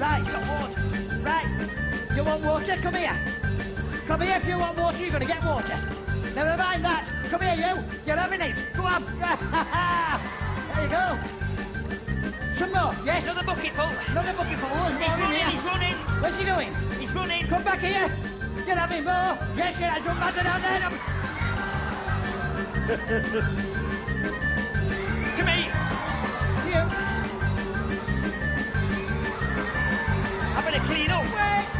Right, got water. Right. You want water? Come here. Come here if you want water, you're going to get water. Never mind that. Come here, you. You're having it. Go on. there you go. Some more. Yes. Another bucketful. Another bucket full. Oh, he's running, he's running. Where's he going? He's running. Come back here. You're having more. Yes, yeah, I don't matter down there. To me. To clean up.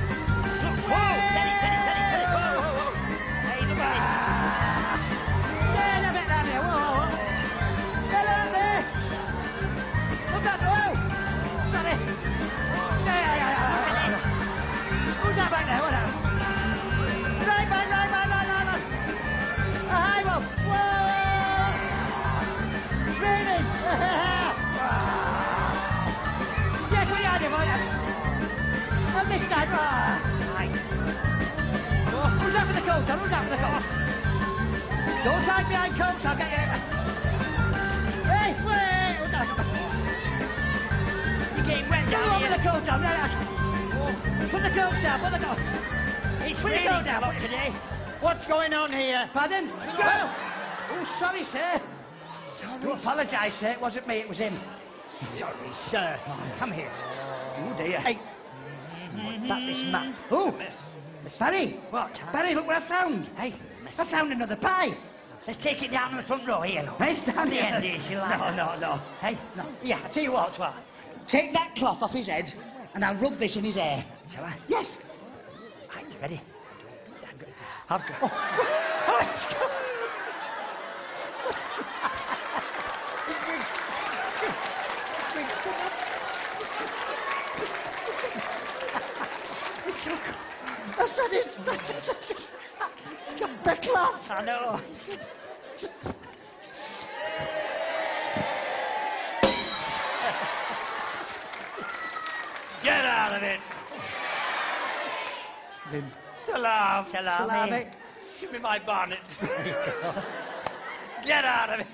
On with the here. coat on. Yeah, yeah. Put the coat down, put the coat. It's Put raining down. today. What's going on here? Pardon? Go! Oh, sorry, sir. Sorry. Do apologise, sir. It wasn't me, it was him. Sorry, sir. Come here. Oh, dear. Hey. Mm-hmm. Back this map. Oh, oh Barry. What? Barry, look what I found. Hey, I found another pie. let's take it down on the front row here. look. Hey, stand The here. end here? No, no, no. Hey, No. Yeah, I tell you what. What? Take that cloth off his head, and I'll rub this in his hair. shall I? Yes. Right, ready? I've got... Oh. oh, it's go- This wig's... This wig's come up. It's so... That's not his... That's it. That's it. The cloth. I know. Get out of it. Salam. Salam. Salami. Give me my bonnet. Get out of it.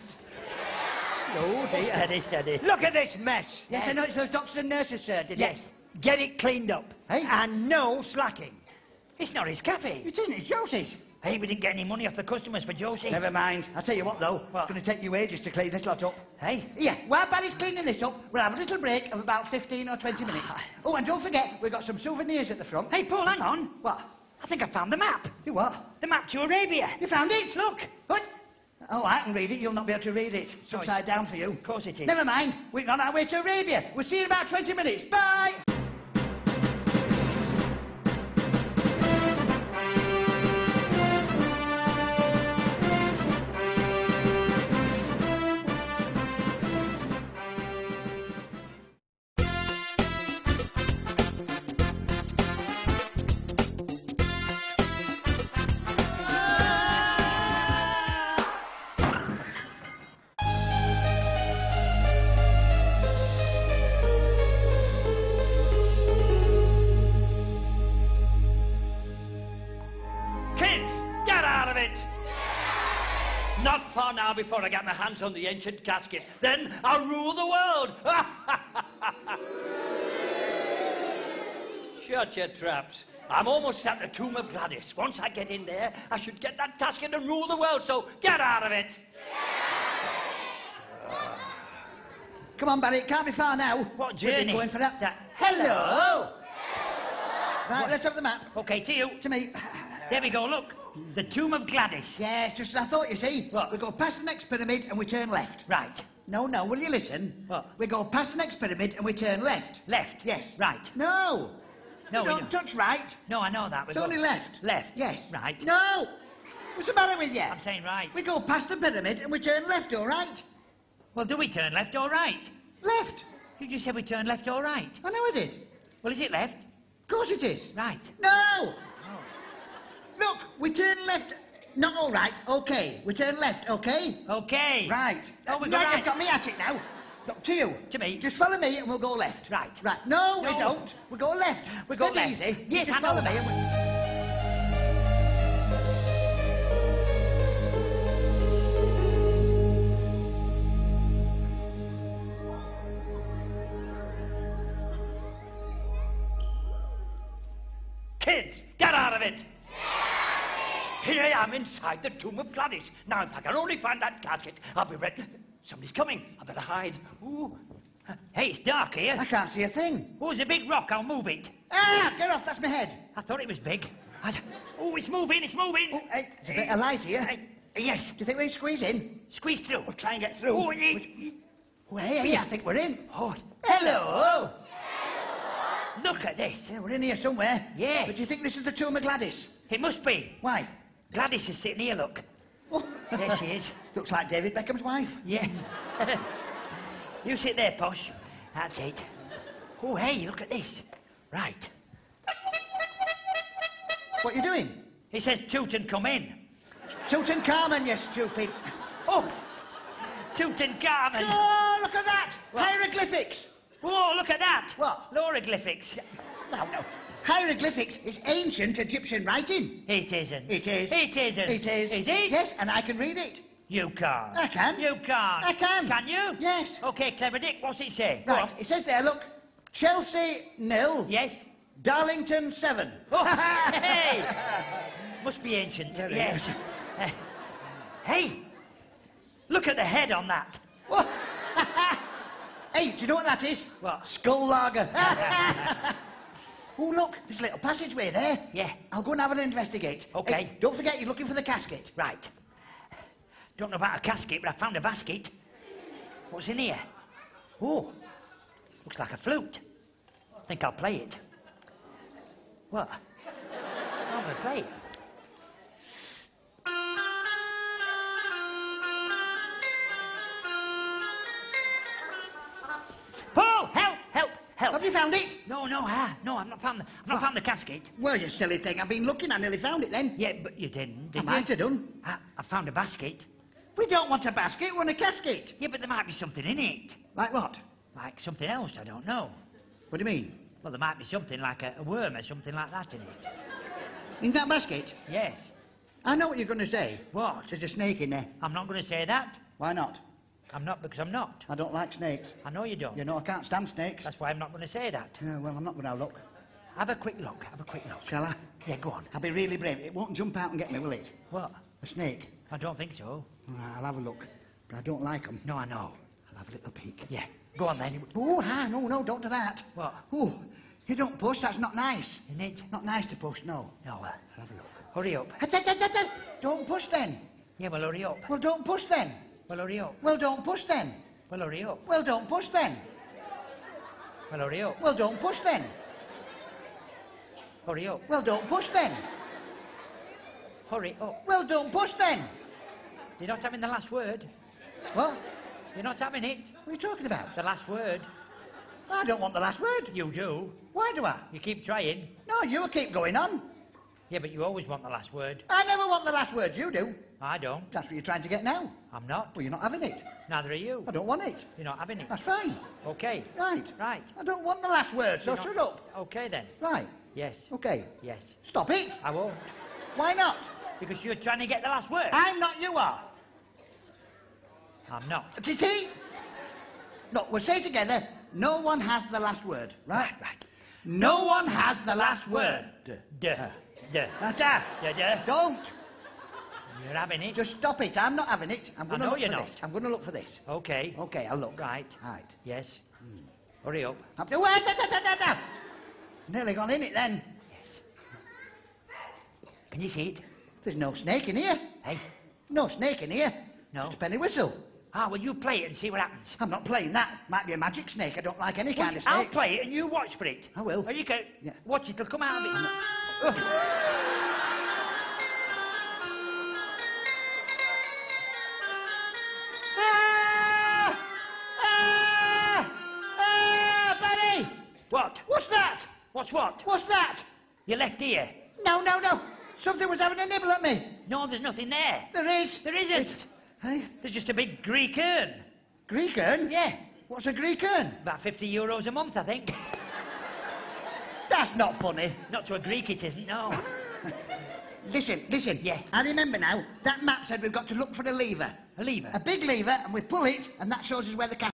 No, oh, dear. Steady, steady. Look at this mess. Yes, I know it's those doctors and nurses, sir, did Yes. it? Get it cleaned up. Hey? And no slacking. It's not his cafe. It isn't, it's Josie's. Hey, we didn't get any money off the customers for Josie. Never mind. I'll tell you what, though. What? It's going to take you ages to clean this lot up. Hey? Yeah, while Barry's cleaning this up, we'll have a little break of about 15 or 20 minutes. Oh, and don't forget, we've got some souvenirs at the front. Hey, Paul, hang on. What? I think I found the map. You what? The map to Arabia. You found it? Look. What? Oh, I can read it. You'll not be able to read it. It's upside down for you. Of course it is. Never mind. We're on our way to Arabia. We'll see you in about 20 minutes. Bye. Before I get my hands on the ancient casket. Then I'll rule the world. Shut your traps. I'm almost at the tomb of Gladys. Once I get in there, I should get that casket and rule the world, so get out of it. Come on, Barry. It can't be far now. What We've been journey? going for that. That- Hello. Right, let's have the map. Okay, to you. To me. There we go, look. The tomb of Gladys. Yes, just as I thought, you see. What? We go past the next pyramid and we turn left. Right. No, no, will you listen? What? We go past the next pyramid and we turn left. Left. Yes. Right. No. No, we don't don't. touch right. No, I know that. We It's only left. Left. Yes. Right. No. What's the matter with you? I'm saying right. We go past the pyramid and we turn left, all right? Well, do we turn left or right? Left. You just said we turn left or right. I know I did. Well, is it left? Of course it is. Right. No. Look, we turn left. Not all right. Okay. We turn left. Okay. Okay. Right. Oh, we go right, right. Got me at it now. Look, to you. To me. Just follow me and we'll go left. Right. Right. No, we don't. We go left. We go left. Easy. Yes, Just I know follow me and we... Kids, get out of it! Here I am inside the tomb of Gladys. Now, if I can only find that casket, I'll be ready. Somebody's coming. I better hide. Ooh. Hey, it's dark here. I can't see a thing. Oh, there's a big rock. I'll move it. Ah, get off, that's my head. I thought it was big. I... Oh, it's moving, it's moving. Oh, hey, there's a bit of light here. Hey, yes, Do you think we can squeeze in? squeeze through. We'll try and get through. Oh, ye- Oh, hey, hey, I think we're in. oh, Hello. look at this. Yeah, we're in here somewhere. Yes. But do you think this is the tomb of Gladys? It must be. Why? Gladys is sitting here, look. There she is. Looks like David Beckham's wife. Yeah. you sit there, Posh. That's it. Oh, hey, look at this. Right. What are you doing? It says Tootin come in. Tutankhamun, you stupid. Oh, Tutankhamun. Oh, look at that. What? Hieroglyphics. Whoa, look at that. What? Loroglyphics. No, no. Hieroglyphics is ancient Egyptian writing. It isn't. It is. It isn't. It is. Is it? Yes, and I can read it. You can't. I can. You can't. I can. Can you? Yes. Okay, clever Dick, what's it say? Right, it says there, look. Chelsea nil. Yes? Darlington seven. Oh, hey! Must be ancient. Yes. Uh, hey! Look at the head on that. What? hey, do you know what that is? What? Skull lager. Oh, look, there's a little passageway there. Yeah. I'll go and have an investigate. Okay. Hey, don't forget you're looking for the casket. Right. Don't know about a casket, but I found a basket. What's in here? Oh, looks like a flute. I think I'll play it. What? I'm play it. You found it? No, no, ah, no, I've not found the, I've not found the casket. Well, you silly thing. I've been looking. I nearly found it then. Yeah, but you didn't, I did you? might have done. I, I found a basket. We don't want a basket, we want a casket. Yeah, but there might be something in it. Like what? Like something else, I don't know. What do you mean? Well, there might be something like a, a worm or something like that in it. In that basket? Yes. I know what you're going to say. What? There's a snake in there. I'm not going to say that. Why not? I'm not because I'm not. I don't like snakes. I know you don't. You know I can't stand snakes. That's why I'm not going to say that. Yeah, well, I'm not going to look. Have a quick look. Have a quick look. Shall I? Yeah, go on. I'll be really brave. It won't jump out and get me, will it? What? A snake? I don't think so. Right, I'll have a look. But I don't like them. No, I know. I'll have a little peek. Yeah. Go on then. Oh, ah, no, no, don't do that. What? Oh, you don't push. That's not nice. In it? Not nice to push, no. No. Uh, I'll have a look. hurry up. Don't push then. Yeah, well, hurry up. Well, don't push then. Well, hurry up. Well, don't push then. Well, hurry up. Well, don't push then. Well, hurry up. Well, don't push then. Hurry up. Well, don't push then. Hurry up. Well, don't push then. You're not having the last word. What? You're not having it. What are you talking about? The last word. I don't want the last word. You do. Why do I? You keep trying. No, you keep going on. Yeah, but you always want the last word. I never want the last word. You do. I don't. That's what you're trying to get now. I'm not. Well, you're not having it. Neither are you. I don't want it. You're not having it. That's fine. Okay. Right. Right. I don't want the last word, so not- shut up. Okay then. Right. Yes. Okay. Yes. Stop it. I won't. Why not? Because you're trying to get the last word. I'm not, you are. I'm not. Titi? No, we'll say together, no one has the last word, right? Right. No one has the last word. Duh. Duh. That's that. Duh, duh. Don't. You're having it. Just stop it. I'm not having it. I'm going to know look you're for not. this. I'm going to look for this. Okay. Okay, I'll look. Right. Right. Yes. Hurry up. Up to wait, da, da, da, da, da. Nearly gone in it then. Yes. Can you see it? There's no snake in here. Hey. No snake in here. No. Just a penny whistle. Ah, well, you play it and see what happens. I'm not playing that. Might be a magic snake. I don't like any Well, kind of snake. I'll play it and you watch for it. I will. Or you can Yeah. watch it. It'll come out of it. Oh. Ah! Ah! Ah! What? What's that? What's what? What's that? Your left ear. No, no, no. Something was having a nibble at me. No, there's nothing there. There is. There isn't. Hey? There's just a big Greek urn. Greek urn? Yeah. What's a Greek urn? About 50 euros a month, I think. That's not funny. Not to a Greek, it isn't, no. Listen, listen. Yeah. I remember now. That map said we've got to look for a lever. A lever. A big lever, and we pull it, and that shows us where the cat